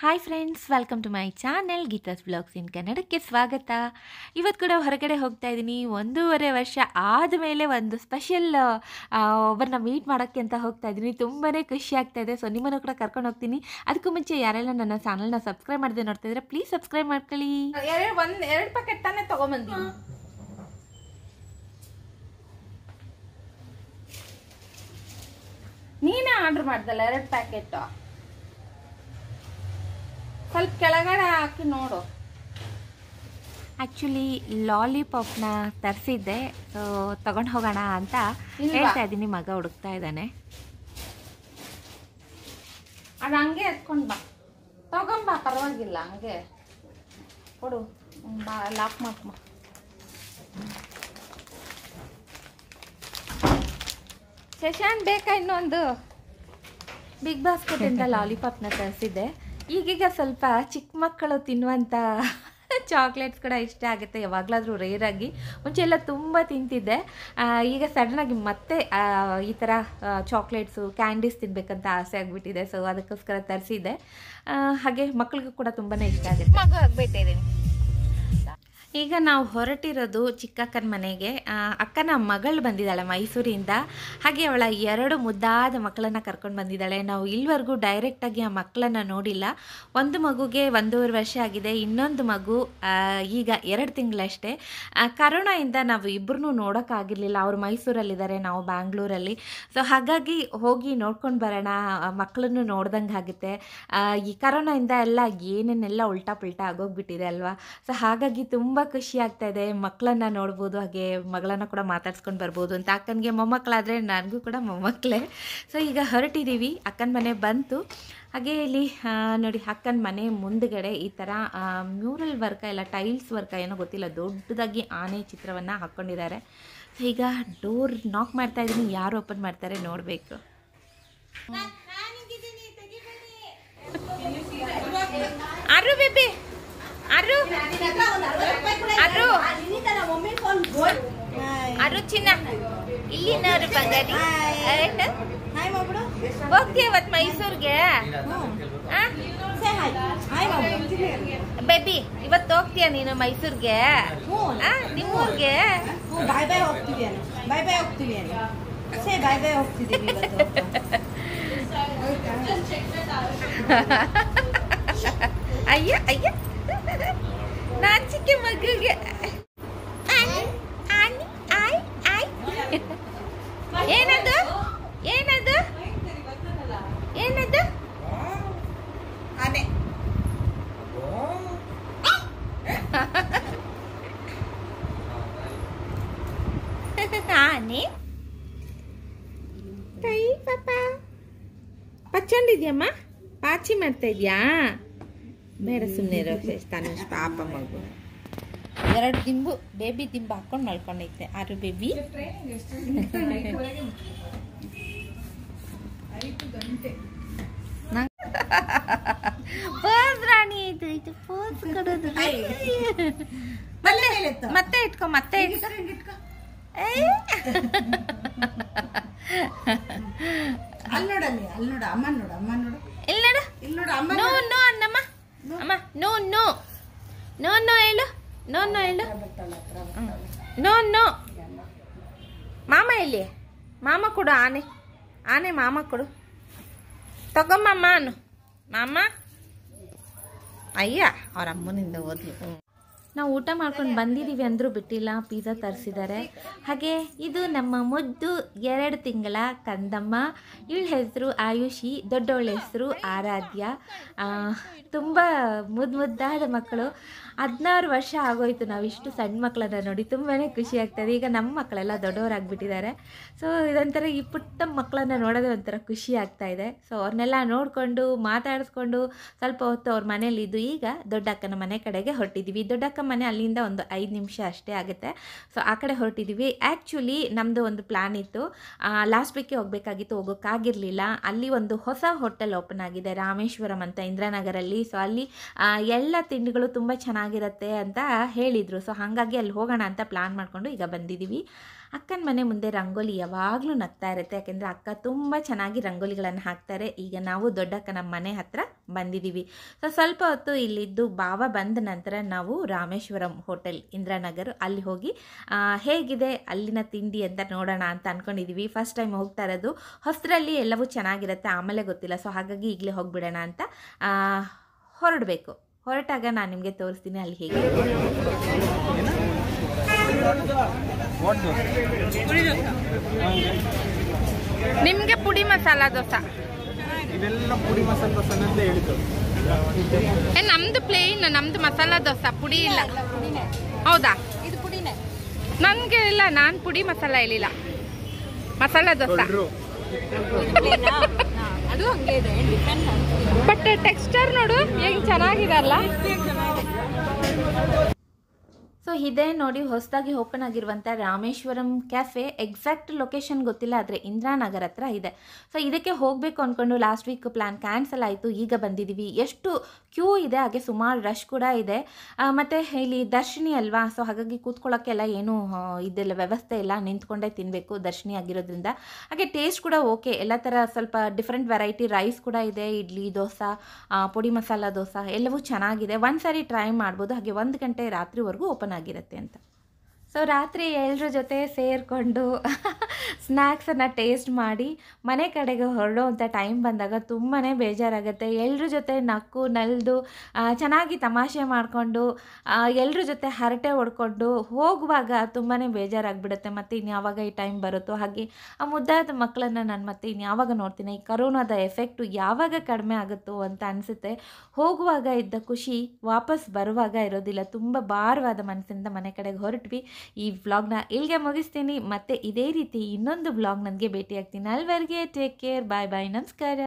Hi friends welcome to my channel Geetha's blogs in ಕನ್ನಡಕ್ಕೆ ಸ್ವಾಗತ ಇವತ್ತು ಕೂಡ ಹೊರಗಡೆ ಹೋಗ್ತಾ ಇದ್ದೀನಿ ಒಂದೂವರೆ ವರ್ಷ ಆದಮೇಲೆ ಒಂದು ಸ್ಪೆಷಲ್ ಒಬ್ಬರನ್ನ ಮೀಟ್ ಮಾಡೋಕ್ಕೆ ಅಂತ ಹೋಗ್ತಾ ಇದ್ದೀನಿ ತುಂಬಾ ಖುಷಿ ಆಗ್ತಾ ಇದೆ ಸೊ ನಿಮ್ಮನ್ನು ಕೂಡ ಕರ್ಕೊಂಡು ಹೋಗ್ತೀನಿ ಅದಕ್ಕೂ ಮುಂಚೆ ಯಾರೆಲ್ಲ ನನ್ನ ಚಾನಲ್ನ ಸಬ್ಸ್ಕ್ರೈಬ್ ಮಾಡದೆ ನೋಡ್ತಾ ಇದ್ರೆ ಪ್ಲೀಸ್ ಸಬ್ಸ್ಕ್ರೈಬ್ ಮಾಡ್ಕೊಳ್ಳಿ ಒಂದು ಎರಡು ಪ್ಯಾಕೆಟ್ ತಾನೇ ತಗೊಂಬಂದಿನಿ ನೀನೇ ಆರ್ಡರ್ ಮಾಡ್ದಲ್ಲ ಎರಡು ಪ್ಯಾಕೆಟ್ ಸ್ವಲ್ಪ ಕೆಳಗಡೆ ಹಾಕಿ ನೋಡು. ಆ್ಯಕ್ಚುಲಿ ಲಾಲಿಪಾಪ್ನ ತರಿಸಿದ್ದೆ. ಸೊ ತಗೊಂಡು ಹೋಗೋಣ ಅಂತ ಹೇಳ್ತಾ ಇದ್ದೀನಿ. ಮಗ ಹುಡುಕ್ತಾ ಇದ್ದಾನೆ. ಅದು ಹಂಗೆ ಎತ್ಕೊಂಡು ಬಾ. ತಗೊಂಬಾ ಪರವಾಗಿಲ್ಲ ಹಂಗೆ. ಕೊಡು. ಬಾ ಲಾಕ್ ಮಾಡ್ಕೊ ಶಶಾಂಕ್ ಬೇಕಾ ಇನ್ನೊಂದು? ಬಿಗ್ ಬಾಸ್ಕೆಟಿಂದ ಲಾಲಿಪಾಪ್ನ ತರಿಸಿದ್ದೆ. ಈಗೀಗ ಸ್ವಲ್ಪ ಚಿಕ್ಕ ಮಕ್ಕಳು ತಿನ್ನುವಂಥ ಚಾಕ್ಲೇಟ್ಸ್ ಕೂಡ ಇಷ್ಟ ಆಗುತ್ತೆ. ಯಾವಾಗಲಾದರೂ ರೇರಾಗಿ ಮುಂಚೆ ಎಲ್ಲ ತುಂಬ ತಿಂತಿದ್ದೆ. ಈಗ ಸಡನ್ನಾಗಿ ಮತ್ತೆ ಈ ಥರ ಚಾಕ್ಲೇಟ್ಸು ಕ್ಯಾಂಡೀಸ್ ತಿನ್ನಬೇಕಂತ ಆಸೆ ಆಗಿಬಿಟ್ಟಿದೆ. ಸೊ ಅದಕ್ಕೋಸ್ಕರ ತರಿಸಿದ್ದೆ. ಹಾಗೆ ಮಕ್ಕಳಿಗೂ ಕೂಡ ತುಂಬಾ ಇಷ್ಟ ಆಗುತ್ತೆ. ಮಗು ಆಗ್ಬಿಟ್ಟಿದ್ದೀನಿ ಈಗ ನಾವು ಹೊರಟಿರೋದು ಚಿಕ್ಕಕ್ಕನ ಮನೆಗೆ. ಅಕ್ಕನ ಮಗಳು ಬಂದಿದ್ದಾಳೆ ಮೈಸೂರಿಂದ. ಹಾಗೆ ಅವಳ ಎರಡು ಮುದ್ದಾದ ಮಕ್ಕಳನ್ನ ಕರ್ಕೊಂಡು ಬಂದಿದ್ದಾಳೆ. ನಾವು ಇಲ್ಲಿವರೆಗೂ ಡೈರೆಕ್ಟಾಗಿ ಆ ಮಕ್ಕಳನ್ನ ನೋಡಿಲ್ಲ. ಒಂದು ಮಗುಗೆ ಒಂದೂವರೆ ವರ್ಷ ಆಗಿದೆ. ಇನ್ನೊಂದು ಮಗು ಈಗ ಎರಡು ತಿಂಗಳಷ್ಟೇ. ಕರೋನಾಯಿಂದ ನಾವು ಇಬ್ಬರನ್ನೂ ನೋಡೋಕ್ಕಾಗಿರಲಿಲ್ಲ. ಅವರು ಮೈಸೂರಲ್ಲಿದ್ದಾರೆ, ನಾವು ಬ್ಯಾಂಗ್ಳೂರಲ್ಲಿ. ಸೊ ಹಾಗಾಗಿ ಹೋಗಿ ನೋಡ್ಕೊಂಡು ಬರೋಣ. ಮಕ್ಕಳನ್ನು ನೋಡ್ದಂಗೆ ಆಗುತ್ತೆ. ಈ ಕರೋನಾಯಿಂದ ಎಲ್ಲ ಏನೇನೆಲ್ಲ ಉಲ್ಟಾ ಪುಲ್ಟಾ ಆಗೋಗ್ಬಿಟ್ಟಿದೆ ಅಲ್ವಾ? ಸೊ ಹಾಗಾಗಿ ತುಂಬ ಖುಷಿ ಆಗ್ತಾ ಇದೆ. ಮಕ್ಕಳನ್ನ ನೋಡ್ಬೋದು ಹಾಗೆ ಮಗಳನ್ನ ಕೂಡ ಮಾತಾಡ್ಸ್ಕೊಂಡು ಬರ್ಬೋದು ಅಂತ. ಅಕ್ಕನಿಗೆ ಮೊಮ್ಮಕ್ಕಳಾದರೆ ನನಗೂ ಕೂಡ ಮೊಮ್ಮಕ್ಕಳೇ. ಸೊ ಈಗ ಹೊರಟಿದ್ದೀವಿ ಅಕ್ಕನ ಮನೆ ಬಂತು. ಹಾಗೆ ಇಲ್ಲಿ ನೋಡಿ ಅಕ್ಕನ ಮನೆ ಮುಂದುಗಡೆ ಈ ಥರ ಮ್ಯೂರಲ್ ವರ್ಕ ಇಲ್ಲ ಟೈಲ್ಸ್ ವರ್ಕ ಏನೋ ಗೊತ್ತಿಲ್ಲ ದೊಡ್ಡದಾಗಿ ಆನೆ ಚಿತ್ರವನ್ನು ಹಾಕ್ಕೊಂಡಿದ್ದಾರೆ. ಸೊ ಈಗ ಡೋರ್ ನಾಕ್ ಮಾಡ್ತಾ ಇದ್ದೀನಿ ಯಾರು ಓಪನ್ ಮಾಡ್ತಾರೆ ನೋಡಬೇಕು. ಅರು ಬೇಬಿ. ಅರು. ಅರು. ಅರು ಚಿನ್ನ. ಇಲ್ಲಿನವ್ರು ಹೋಗ್ತೀಯ ಇವತ್ತು ಮೈಸೂರಿಗೆ? ಬೇಬಿ ಇವತ್ತು ಹೋಗ್ತೀಯ ನೀನು ಮೈಸೂರಿಗೆ? ನಿಮ್ಮೂರ್ಗೆ? ಬಾಯ್ ಬಾಯ್ ಹೋಗ್ತೀವಿ ಬಾಯ್ ಬಾಯ್ ಹೋಗ್ತೀವಿ ಸೇ ಬಾಯ್ ಬಾಯ್ ಹೋಗ್ತಿದ್ದೀವಿ ಅಯ್ಯ ಅಯ್ಯ. ನಾಚಿಕೆ ಮಗುಗೆ. ಏನದು? ಏನದು? ಏನದು? ಆನೆ. ಆನೆ? ಕೈ ಪಾಪ. ಪಚ್ಚಂಡಿದ್ಯಮ್ಮ ಪಾಚಿ ಮಾಡ್ತಾ ಇದ್ಯಾ? ಬೇಡ ಸುಮ್ಮನೆ ಇರೋ ತಾನು ಪಾಪ ಮಗು. ಎರಡು ದಿಂಬು ಬೇಬಿ ದಿಂಬು ಹಾಕೊಂಡು ಮಲ್ಕೊಂಡೈತೆ ಆರು ಬೇಬಿ ಪೋಸ್ ರಾಣಿ ಪೋಸ್ ಕೊಡೋದು. ಮತ್ತೆ ಇಟ್ಕೊ ಮತ್ತೆ ಇಟ್ಕೊ. ಅಲ್ಲಿ ನೋಡು ಅಮ್ಮ ನೋಡು. ಅಮ್ಮ ನೋಡು ಇಲ್ಲಿ ನೋಡು. ಇಲ್ಲ ನೋಡು ಅಮ್ಮ ನೋ ನೋ ಅನ್ನಮ್ಮ ಅಮ್ಮ ನೋ ನೋ ನೋ ನೋ ಹೇಳು. ನೋ ನೋ ಹೇಳು. ನೋ ನೋ ಮಾಮ ಎಲ್ಲಿ? ಮಾಮ ಕೊಡು ಆನೆ. ಆನೆ ಮಾಮ ಕೊಡು. ತಗೊಂಬಮ್ಮ ಮಾಮ? ಅಯ್ಯ, ಅವ್ರ ಅಮ್ಮನಿಂದ ಓದ್ಲಿ. ನಾವು ಊಟ ಮಾಡ್ಕೊಂಡು ಬಂದಿದ್ದೀವಿ ಅಂದರೂ ಬಿಟ್ಟಿಲ್ಲ ಪಿಜ್ಜಾ ತರಿಸಿದ್ದಾರೆ ಹಾಗೆ ಇದು ನಮ್ಮ ಮುದ್ದು ಎರಡು ತಿಂಗಳ ಕಂದಮ್ಮ, ಇವಳ ಹೆಸರು ಆಯುಷಿ ದೊಡ್ಡವಳ ಹೆಸರು ಆರಾಧ್ಯ. ತುಂಬ ಮುದ್ದು ಮುದ್ದಾದ ಮಕ್ಕಳು. ಹದಿನಾರು ವರ್ಷ ಆಗೋಯ್ತು ನಾವು ಇಷ್ಟು ಸಣ್ಣ ಮಕ್ಕಳನ್ನ ನೋಡಿ ತುಂಬಾ ಖುಷಿ ಆಗ್ತದೆ. ಈಗ ನಮ್ಮ ಮಕ್ಕಳೆಲ್ಲ ದೊಡ್ಡವರಾಗ್ಬಿಟ್ಟಿದ್ದಾರೆ ಸೊ ಇದೊಂಥರ ಈ ಪುಟ್ಟ ಮಕ್ಕಳನ್ನ ನೋಡೋದು ಒಂಥರ ಖುಷಿ ಆಗ್ತಾ ಇದೆ. ಸೊ ಅವ್ರನ್ನೆಲ್ಲ ನೋಡಿಕೊಂಡು, ಮಾತಾಡಿಸ್ಕೊಂಡು ಸ್ವಲ್ಪ ಹೊತ್ತು ಅವ್ರ ಮನೇಲಿ ಇದ್ದು ಈಗ ದೊಡ್ಡಕ್ಕನ ಮನೆ ಕಡೆಗೆ ಹೊರಟಿದ್ದೀವಿ ದೊಡ್ಡಕ್ಕ ಮನೆ ಅಲ್ಲಿಂದ ಒಂದು ಐದು ನಿಮಿಷ ಅಷ್ಟೇ ಆಗುತ್ತೆ. ಸೊ ಆ ಕಡೆ ಹೊರಟಿದ್ದೀವಿ ಆ್ಯಕ್ಚುಲಿ ನಮ್ಮದು ಒಂದು ಪ್ಲ್ಯಾನ್ ಇತ್ತು. ಲಾಸ್ಟ್ ವೀಕೆ ಹೋಗಬೇಕಾಗಿತ್ತು, ಹೋಗೋಕ್ಕಾಗಿರಲಿಲ್ಲ. ಅಲ್ಲಿ ಒಂದು ಹೊಸ ಹೋಟೆಲ್ ಓಪನ್ ಆಗಿದೆ, ರಾಮೇಶ್ವರಂ ಅಂತ ಇಂದ್ರಾನಗರಲ್ಲಿ. ಸೊ ಅಲ್ಲಿ ಎಲ್ಲ ತಿಂಡಿಗಳು ತುಂಬ ಚೆನ್ನಾಗಿರುತ್ತೆ ಅಂತ ಹೇಳಿದರು. ಸೊ ಹಾಗಾಗಿ ಅಲ್ಲಿ ಹೋಗೋಣ ಅಂತ ಪ್ಲ್ಯಾನ್ ಮಾಡಿಕೊಂಡು ಈಗ ಬಂದಿದ್ದೀವಿ ಅಕ್ಕನ ಮನೆ ಮುಂದೆ ರಂಗೋಲಿ ಯಾವಾಗಲೂ ನಗ್ತಾ ಇರುತ್ತೆ. ಯಾಕೆಂದರೆ ಅಕ್ಕ ತುಂಬ ಚೆನ್ನಾಗಿ ರಂಗೋಲಿಗಳನ್ನು ಹಾಕ್ತಾರೆ. ಈಗ ನಾವು ದೊಡ್ಡಕ್ಕನ ಮನೆ ಹತ್ರ ಬಂದಿದ್ದೀವಿ. ಸೊ ಸ್ವಲ್ಪ ಹೊತ್ತು ಇಲ್ಲಿದ್ದು ಭಾವ ಬಂದ ನಂತರ ನಾವು ರಾಮೇಶ್ವರಂ ಹೋಟೆಲ್, ಇಂದ್ರಾನಗರ್ ಅಲ್ಲಿ ಹೋಗಿ ಹೇಗಿದೆ ಅಲ್ಲಿನ ತಿಂಡಿ ಅಂತ ನೋಡೋಣ ಅಂತ ಅಂದ್ಕೊಂಡಿದ್ದೀವಿ ಫಸ್ಟ್ ಟೈಮ್ ಹೋಗ್ತಾ ಇರೋದು. ಹೊಸರಲ್ಲಿ ಎಲ್ಲವೂ ಚೆನ್ನಾಗಿರುತ್ತೆ. ಆಮೇಲೆ ಗೊತ್ತಿಲ್ಲ. ಸೊ ಹಾಗಾಗಿ ಈಗಲೇ ಹೋಗಿಬಿಡೋಣ ಅಂತ ಹೊರಡಬೇಕು. ಹೊರಟಾಗ ನಾನು ನಿಮಗೆ ತೋರಿಸ್ತೀನಿ ಅಲ್ಲಿ ಹೇಗೆ ನಿಮಗೆ ಪುಡಿ ಮಸಾಲ ದೋಸೆ? ಇವೆಲ್ಲ ಪುಡಿ ಮಸಾಲ ದೋಸೆ ಅಂತ ಏ ನಮ್ದು ಪ್ಲೇನ್ ನಮ್ದು ಮಸಾಲ ದೋಸೆ ಪುಡಿ ಇಲ್ಲ. ಹೌದಾ? ಇದು ಪುಡಿನೇ. ನನಗೆ ಇಲ್ಲ ನಾನು ಪುಡಿ ಮಸಾಲ ಹೇಳಿಲ್ಲ. ಮಸಾಲ ದೋಸೆ. ಕೊಡ್ರು. ಅದು ಹಂಗೆ ಇದೆ ಡಿಪೆಂಡ್ ಬಟ್ ಟೆಕ್ಸ್ಚರ್ ನೋಡು ಹೆಂಗ್ ಚೆನ್ನಾಗಿದೆ. ಅಲ್ಲ ಸೊ ಇದೇ ನೋಡಿ, ಹೊಸದಾಗಿ ಓಪನ್ ಆಗಿರುವಂಥ ರಾಮೇಶ್ವರಂ ಕ್ಯಾಫೆ ಎಕ್ಸಾಕ್ಟ್ ಲೊಕೇಶನ್ ಗೊತ್ತಿಲ್ಲ, ಆದರೆ ಇಂದಿರಾನಗರ್ ಹತ್ರ ಇದೆ. ಸೊ ಇದಕ್ಕೆ ಹೋಗಬೇಕು ಅಂದ್ಕೊಂಡು ಲಾಸ್ಟ್ ವೀಕ್ ಪ್ಲ್ಯಾನ್ ಕ್ಯಾನ್ಸಲ್ ಆಯಿತು, ಈಗ ಬಂದಿದ್ದೀವಿ ಎಷ್ಟು ಕ್ಯೂ ಇದೆ, ಹಾಗೆ ಸುಮಾರು ರಶ್ ಕೂಡ ಇದೆ. ಮತ್ತು ಇಲ್ಲಿ ದರ್ಶಿನಿ ಅಲ್ವಾ? ಸೊ ಹಾಗಾಗಿ ಕೂತ್ಕೊಳ್ಳೋಕ್ಕೆಲ್ಲ ಏನೂ ಇದೆಲ್ಲ ವ್ಯವಸ್ಥೆ ಇಲ್ಲ, ನಿಂತ್ಕೊಂಡೇ ತಿನ್ನಬೇಕು ದರ್ಶಿನಿ ಆಗಿರೋದ್ರಿಂದ. ಹಾಗೆ ಟೇಸ್ಟ್ ಕೂಡ ಓಕೆ ಎಲ್ಲ ಥರ ಸ್ವಲ್ಪ ಡಿಫ್ರೆಂಟ್ ವೆರೈಟಿ ರೈಸ್ ಕೂಡ ಇದೆ, ಇಡ್ಲಿ, ದೋಸೆ ಪುಡಿ ಮಸಾಲ ದೋಸೆ, ಎಲ್ಲವೂ ಚೆನ್ನಾಗಿದೆ. ಒಂದು ಸಾರಿ ಟ್ರೈ ಮಾಡ್ಬೋದು. ಹಾಗೆ ಒಂದು ಗಂಟೆ ರಾತ್ರಿವರೆಗೂ ಓಪನ್ ಆಗಿರುತ್ತೆ ಅಂತ. ಸೊ ರಾತ್ರಿ ಎಲ್ಲರ ಜೊತೆ ಸೇರಿಕೊಂಡು ಸ್ನ್ಯಾಕ್ಸನ್ನು ಟೇಸ್ಟ್ ಮಾಡಿ ಮನೆ ಕಡೆಗೆ ಹೊರಡುವಂಥ ಟೈಮ್ ಬಂದಾಗ ತುಂಬಾ ಬೇಜಾರಾಗುತ್ತೆ. ಎಲ್ಲರ ಜೊತೆ ನಕ್ಕು, ನಲ್ದು ಚೆನ್ನಾಗಿ ತಮಾಷೆ ಮಾಡಿಕೊಂಡು ಎಲ್ಲರ ಜೊತೆ ಹರಟೆ ಹೊಡ್ಕೊಂಡು ಹೋಗುವಾಗ ತುಂಬಾ ಬೇಜಾರಾಗ್ಬಿಡುತ್ತೆ ಮತ್ತು ಇನ್ಯಾವಾಗ ಈ ಟೈಮ್ ಬರುತ್ತೋ. ಹಾಗೆ ಆ ಮುದ್ದಾದ ಮಕ್ಕಳನ್ನು ನಾನು ಮತ್ತೆ ಇನ್ಯಾವಾಗ ನೋಡ್ತೀನಿ? ಈ ಕರೋನಾದ ಎಫೆಕ್ಟು ಯಾವಾಗ ಕಡಿಮೆ ಆಗುತ್ತೋ ಅಂತ ಅನಿಸುತ್ತೆ. ಹೋಗುವಾಗ ಇದ್ದ ಖುಷಿ ವಾಪಸ್ ಬರುವಾಗ ಇರೋದಿಲ್ಲ. ತುಂಬ ಭಾರವಾದ ಮನಸ್ಸಿಂದ ಮನೆ ಕಡೆಗೆ ಹೊರಟ್ವಿ. ಈ ವ್ಲಾಗ್ನ ಇಲ್ಲಿಗೆ ಮುಗಿಸ್ತೀನಿ. ಮತ್ತೆ ಇದೇ ರೀತಿ ಇನ್ನೊಂದು ವ್ಲಾಗ್ ನನಗೆ ಭೇಟಿಯಾಗ್ತೀನಿ. ಅಲ್ವರೆಗೆ ಟೇಕ್ ಕೇರ್ ಬಾಯ್ ಬಾಯ್ ನಮಸ್ಕಾರ.